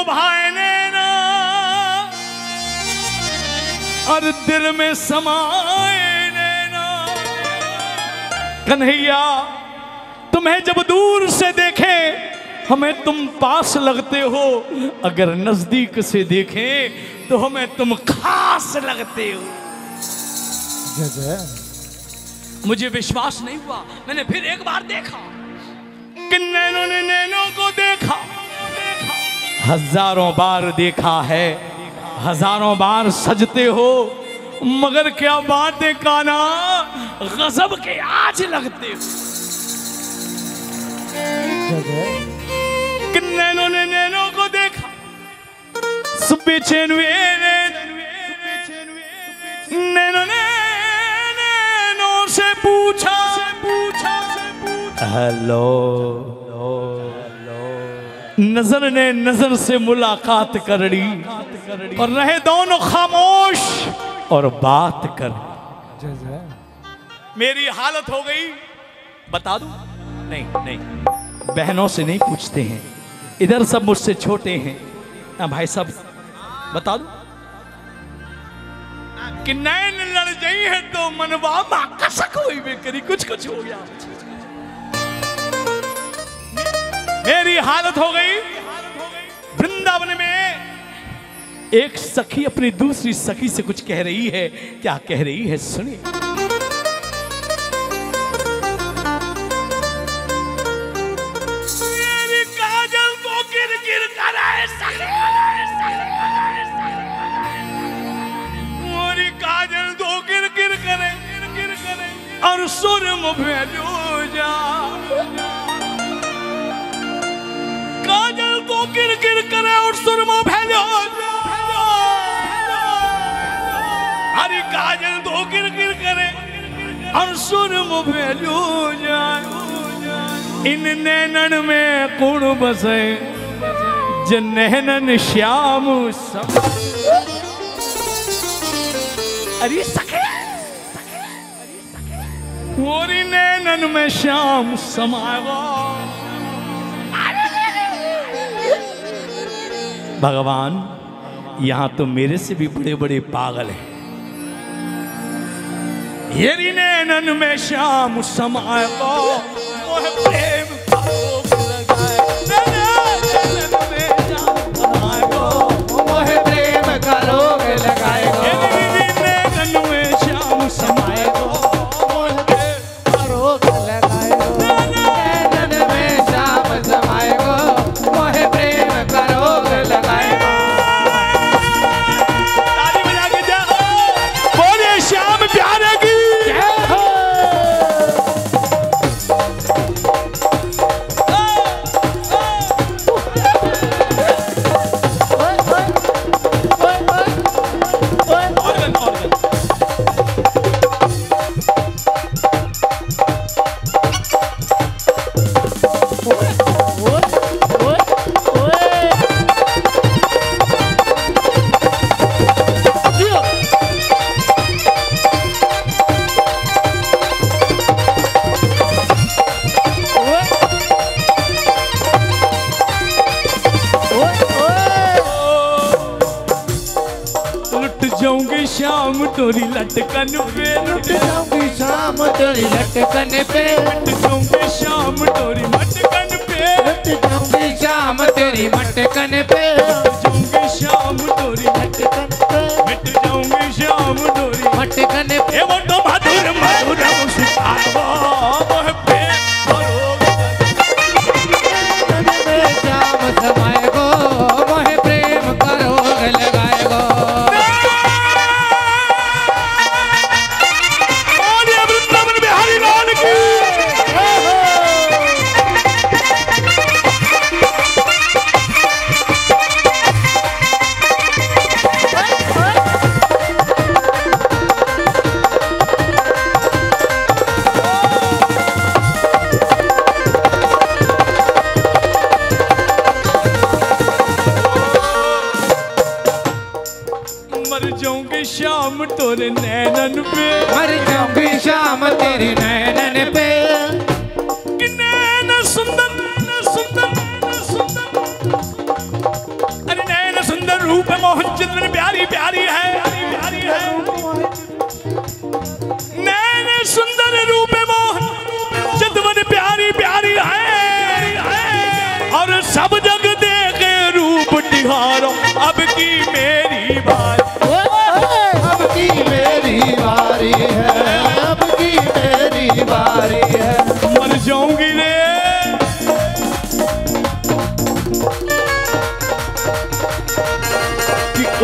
लुभाए नैना और दिल में समाए नैना कन्हैया तुम्हें जब दूर से देखे हमें तुम पास लगते हो। अगर नज़दीक से देखें तो हमें तुम खास लगते हो। मुझे विश्वास नहीं हुआ मैंने फिर एक बार देखा। कि नैनों ने नैनों को देखा। हज़ारों बार देखा है। हज़ारों बार सजते हो। मगर क्या बात है काना गजब के आज लगते हो। नैनो ने नैनों को देखा? सुबेचैन हुए नैनों ने नैनों से पूछा। हेलो नज़र ने नज़र से मुलाकात कर ली और रहे दोनों खामोश और बात कर। मेरी हालत हो गई। बता दू? नहीं नहीं। बहनों से नहीं पूछते हैं। इधर सब मुझसे छोटे हैं। ना भाई साहब, बता दू? कि नैन लड़ गई है तो मनवा माँ कसक हुई बेकरी। कुछ कुछ हो गया। मेरी हालत हो गई। वृंदावन में एक सखी अपनी दूसरी सखी से कुछ कह रही है। क्या कह रही है? सुनिए। मेरी काजल को गिर गिर गिर करे और सुर मुभेलो जा हरी काजल दो गिर गिर करे और सुर मुभेलो जा इन नैनन में कुण बसे श्याम सब। अरे मोरी नैनन में श्याम समावा। भगवान, यहाँ तो मेरे से भी बड़े बड़े पागल हैं। ये नैनन में श्याम समाएगा जाऊँगे शाम तोरी लटकन पे। लुट जाऊँगी शाम तोरी लटकन पे। लुट जाऊँगी शाम तोरी मटकन पे। लट जाऊँगी शाम तेरी मटकन पे। जाऊँगी शाम तोरी मटकन पे। मिट जाऊँगी शाम तोरी मटकन पे।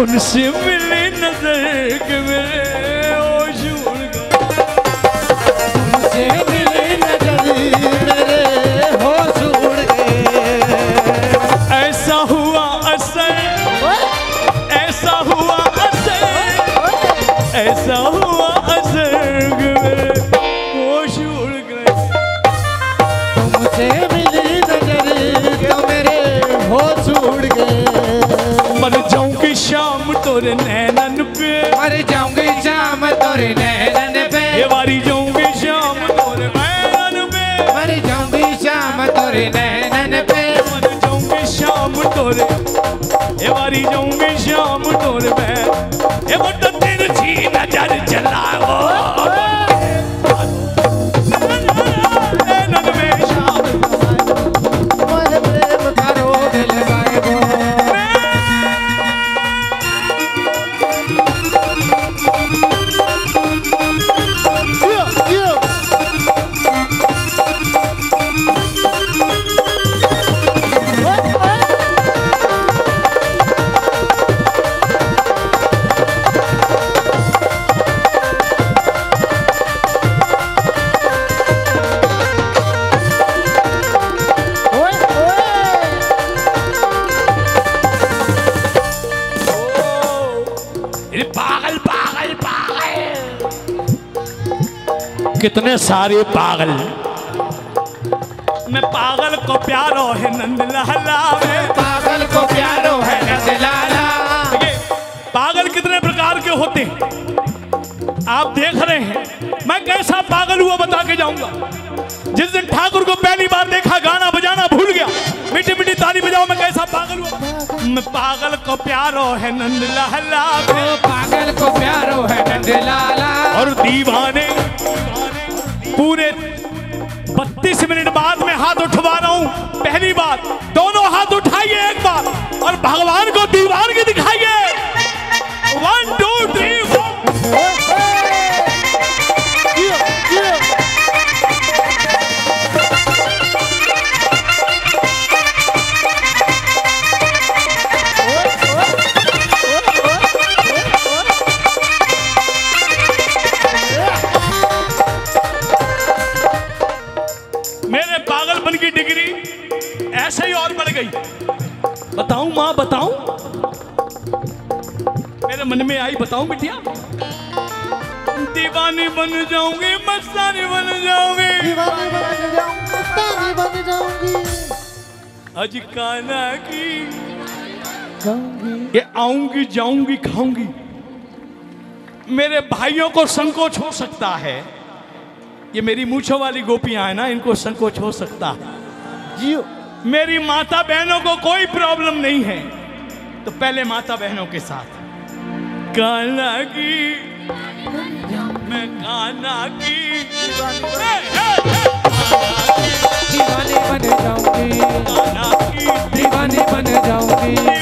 उनसे मिली नज़र के मेरे होश गए। से मिली नज़र मेरे होश गए। ऐसा हुआ असर। ऐसा हुआ असर। ऐसा हुआ असर मेरे होश गए। तुमसे मिली नज़र तो मेरे होश उड़ गए। तोरे नैनन पे। मर जाऊँगी शाम तोरे नैनन पे। ये वारी जाऊँगी शाम तोरे नैनन पे। मर जाऊँगी शाम तोरे नैनन पे। मर जाऊँगी शाम तोरे ये बारी जाऊँगी शाम तोरे मैं ये वो तो तेरे नज़र चलाओ। कितने सारे पागल मैं पागल को प्यारो है नंद मैं पागल को प्यारो है नंद लाला। देखिए, पागल कितने प्रकार के होते हैं। आप देख रहे हैं मैं कैसा पागल हुआ बता के जाऊँगा। जिस दिन ठाकुर को पहली बार देखा गाना बजाना भूल गया। मीठी मिट्टी ताली बजाओ मैं कैसा पागल हूँ? मैं पागल को प्यारो है नंद लाला। पागल को प्यारो है नंद लाला। और दीवाने पूरे बत्तीस मिनट बाद में हाथ उठवा रहा हूँ। पहली बात दोनों हाथ उठाइए एक बार। और भगवान के की डिग्री ऐसे ही और बढ़ गई। बताऊँ माँ बताऊँ? मेरे मन में आई बताऊँ बिटिया? दीवानी बन जाऊँगी मस्तानी बन जाऊँगी दीवानी बन जाऊँगी मस्तानी बन जाऊँगी अज काना की ये आऊँगी जाऊँगी खाऊँगी। मेरे भाइयों को संकोच हो सकता है। ये मेरी मूछों वाली गोपियाँ हैं ना इनको संकोच हो सकता। है जियो मेरी माता बहनों को कोई प्रॉब्लम नहीं है। तो पहले माता बहनों के साथ। काना की मैं काना की। ए, ए, ए, दीवानी बन जाऊँगी। दीवानी बन जाऊँगी।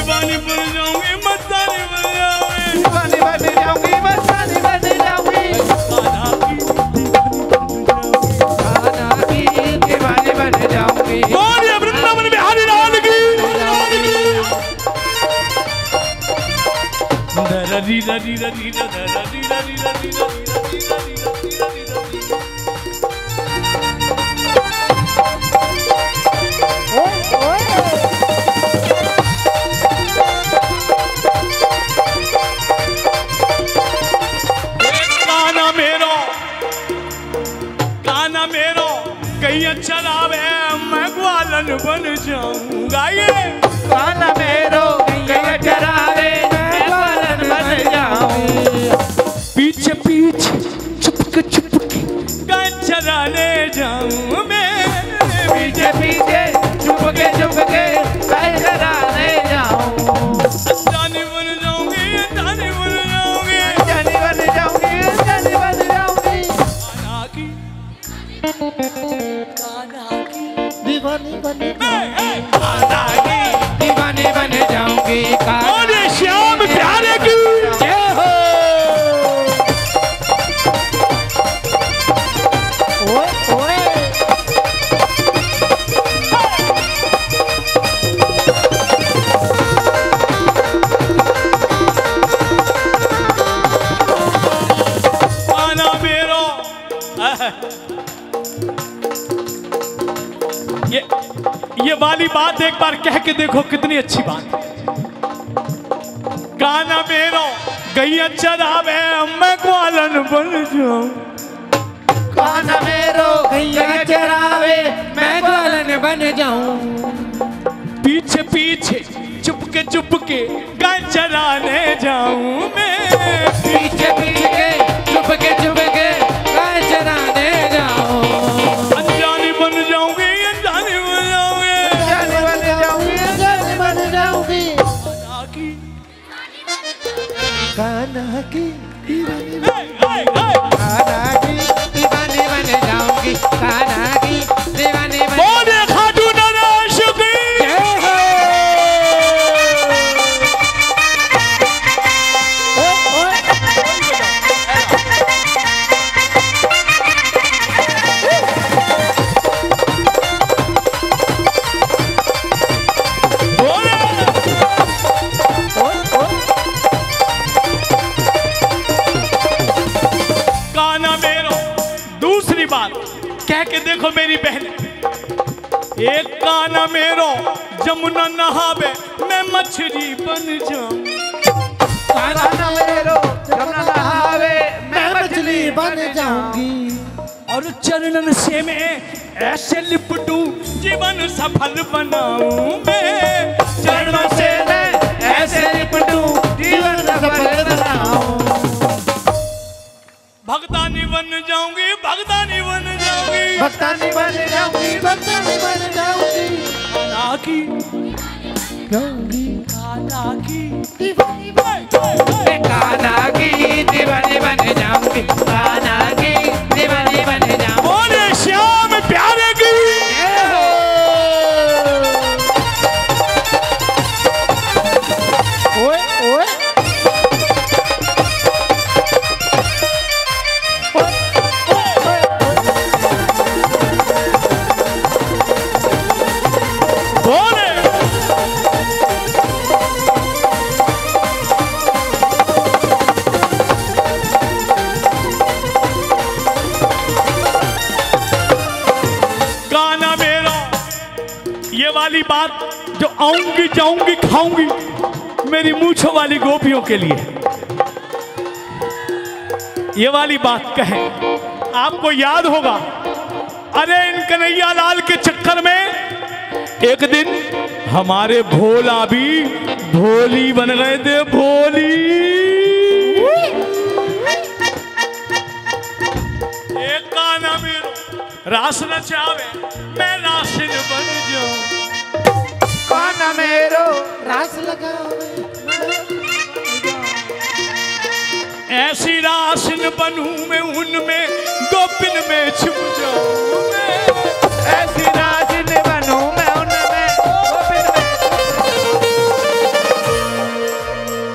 मेरो कहीं अच्छा लाभ है मैं ग्वालन बन जाऊँगा ये। पीछे पीछे चुपके चुपके गाय जाऊँ मैं। पीछे पीछे। बात एक बार कह के देखो कितनी अच्छी बात है। गाना मेरो गैया चरावे मैं ग्वालन बन जाऊँ। काना मेरो गैया चरावे मैं ग्वालन बन जाऊँ। पीछे पीछे चुपके चुपके गाय चराने जाऊँ मैं। पीछे पीछे चरणन से मैं ऐसे लिपटू जीवन सफल बनाऊँ मैं। चरणों से मैं ऐसे लिपटूं जीवन सफल बनाऊँ। भगतानी बन जाऊँगी भगतानी बन जाऊँगी। भक्तानी बन जाऊँगी भक्तानी बन जाऊँगी। काना की जाऊँगी काना की। मैं ये वाली बात जो आऊँगी, जाऊँगी, खाऊँगी मेरी मूछों वाली गोपियों के लिए। ये वाली बात कहे, आपको याद होगा, अरे इन कन्हैया लाल के चक्कर में एक दिन हमारे भोला भी भोली बन गए थे, भोली। एक गाना मेरो रास नचावे। मैं रास ऐसी रासिन बनू मैं उनमें, गोपिन में छुप जाऊँ ऐसी राजिन बनूं मैं उनमें गोविंद में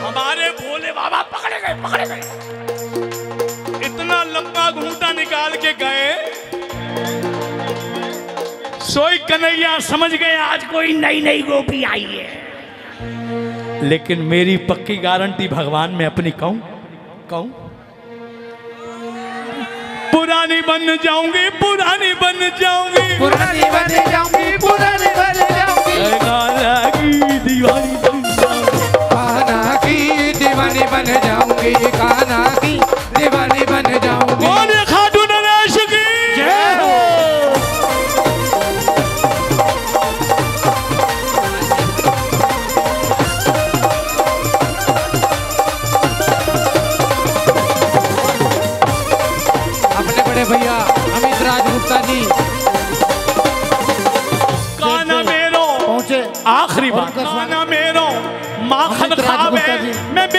हमारे भोले बाबा पकड़े गए पकड़े गए। इतना लंबा घूंटा निकाल के गए। सोई कन्हैया समझ गए, आज कोई नई नई गोपी आई है। लेकिन मेरी पक्की गारंटी भगवान में अपनी कहूँ? कहूँ? पुरानी बन जाऊँगी पुरानी बन जाऊँगी। पुरानी बन जाऊँगी पुरानी बन जाऊँगी। दीवानी बन जाऊँगी। की दीवानी बन जाऊँगी कान्हा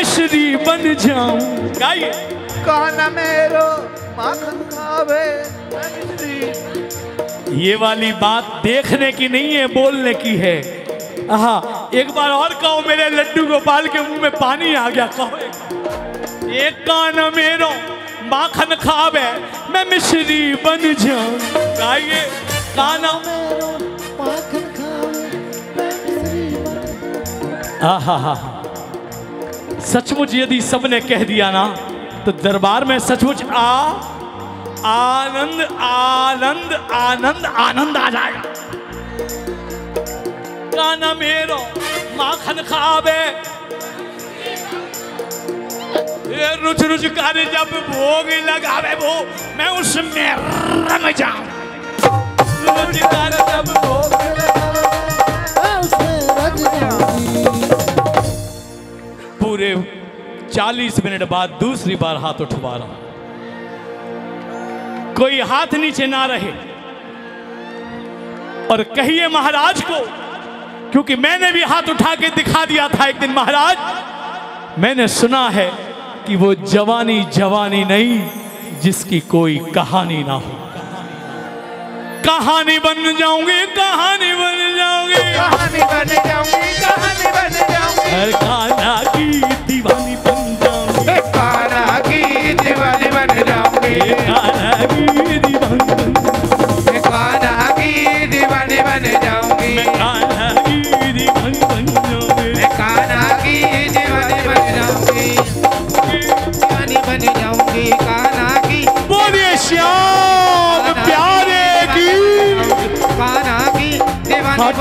मिश्री बन जाऊँ। गाइए। कान्हा मेरो माखन खावे मिश्री। ये वाली बात देखने की नहीं है बोलने की है। हाँ एक बार और कहो मेरे लड्डू गोपाल के मुँह में पानी आ गया कहो एक। कान मेरो माखन खावे मैं मिश्री बन जाऊँ। गाइए। काना। मेरो माखन खावे मैं मिश्री बन आहा हा। सचमुच यदि सबने कह दिया ना तो दरबार में सचमुच आ, आनंद आनंद आनंद आनंद आ जाएगा। काना मेरो, माखन खावे। ये रुच रुच कर जब भोग लगावे वो, मैं उसमें रम जाऊँ। रुच कर 40 मिनट बाद दूसरी बार हाथ उठवा रहा हूँ। कोई हाथ नीचे ना रहे। और कहिए महाराज को क्योंकि मैंने भी हाथ उठा के दिखा दिया था एक दिन महाराज मैंने सुना है कि वो जवानी जवानी नहीं जिसकी कोई कहानी ना हो। कहानी बन जाऊँगी कहानी बन जाऊँगी। कहानी बन जाऊँगी कहानी बन जाऊँगी।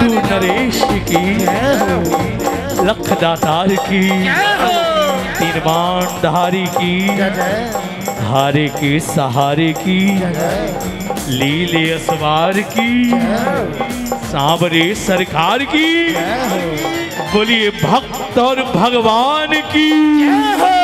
खाटू नरेश की लख दातार की बाण धारी की हारे के सहारे की, लीले असवार की, सांवरे सरकार की, बोलिए भक्त और भगवान की।